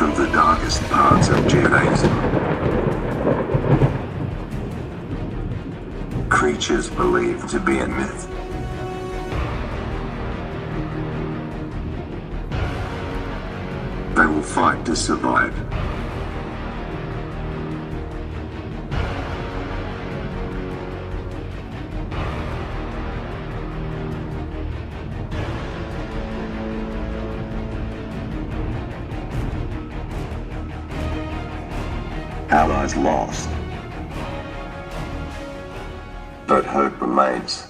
from the darkest parts of Judaism. Creatures believed to be a myth. They will fight to survive. Allies lost. But hope remains.